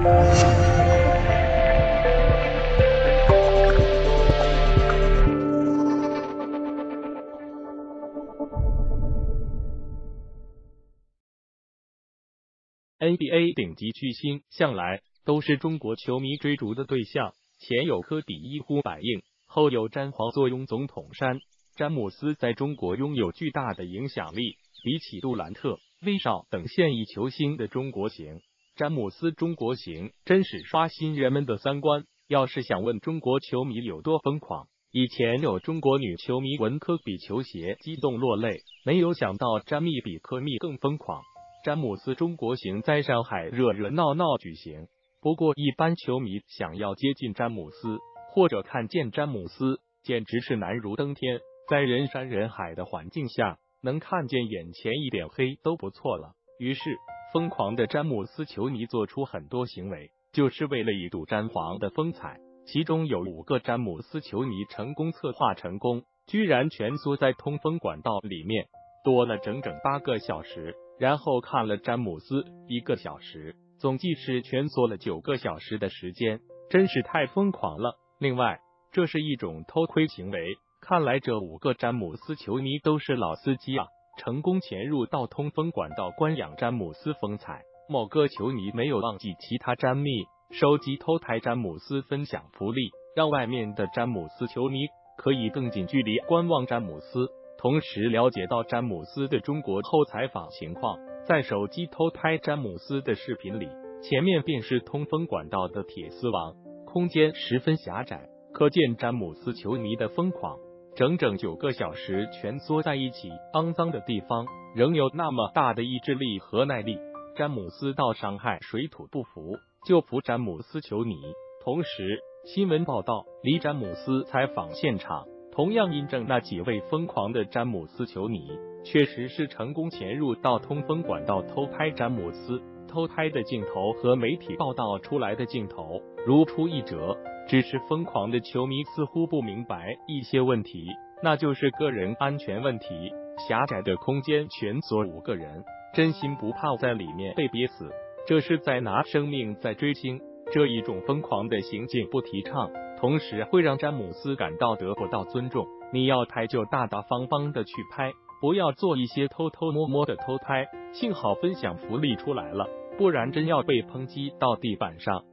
NBA 顶级巨星向来都是中国球迷追逐的对象，前有科比一呼百应，后有詹皇坐拥总统山。詹姆斯在中国拥有巨大的影响力，比起杜兰特、威少等现役球星的中国行，詹姆斯中国行真是刷新人们的三观。要是想问中国球迷有多疯狂，以前有中国女球迷闻科比球鞋激动落泪，没有想到詹密比科密更疯狂。詹姆斯中国行在上海热热闹闹举行，不过一般球迷想要接近詹姆斯或者看见詹姆斯，简直是难如登天。在人山人海的环境下，能看见眼前一点黑都不错了。于是，疯狂的詹姆斯球迷做出很多行为，就是为了一睹詹皇的风采。其中有五个詹姆斯球迷成功策划成功，居然蜷缩在通风管道里面，多了整整八个小时。然后看了詹姆斯一个小时，总计是蜷缩了九个小时的时间，真是太疯狂了。另外，这是一种偷窥行为，看来这五个詹姆斯球迷都是老司机啊，成功潜入到通风管道观仰詹姆斯风采。某个球迷没有忘记其他詹密收集偷拍詹姆斯分享福利，让外面的詹姆斯球迷可以更近距离观望詹姆斯。同时了解到詹姆斯的中国后采访情况，在手机偷拍詹姆斯的视频里，前面便是通风管道的铁丝网，空间十分狭窄，可见詹姆斯球迷的疯狂。整整九个小时蜷缩在一起，肮脏的地方仍有那么大的意志力和耐力。詹姆斯到上海水土不服，就服詹姆斯球迷。同时，新闻报道离詹姆斯采访现场。同样印证那几位疯狂的詹姆斯球迷确实是成功潜入到通风管道偷拍詹姆斯，偷拍的镜头和媒体报道出来的镜头如出一辙。只是疯狂的球迷似乎不明白一些问题，那就是个人安全问题。狭窄的空间蜷缩五个人，真心不怕在里面被憋死，这是在拿生命在追星。这一种疯狂的行径不提倡。同时会让詹姆斯感到得不到尊重。你要拍就大大方方的去拍，不要做一些偷偷摸摸的偷拍。幸好分享福利出来了，不然真要被抨击到地板上。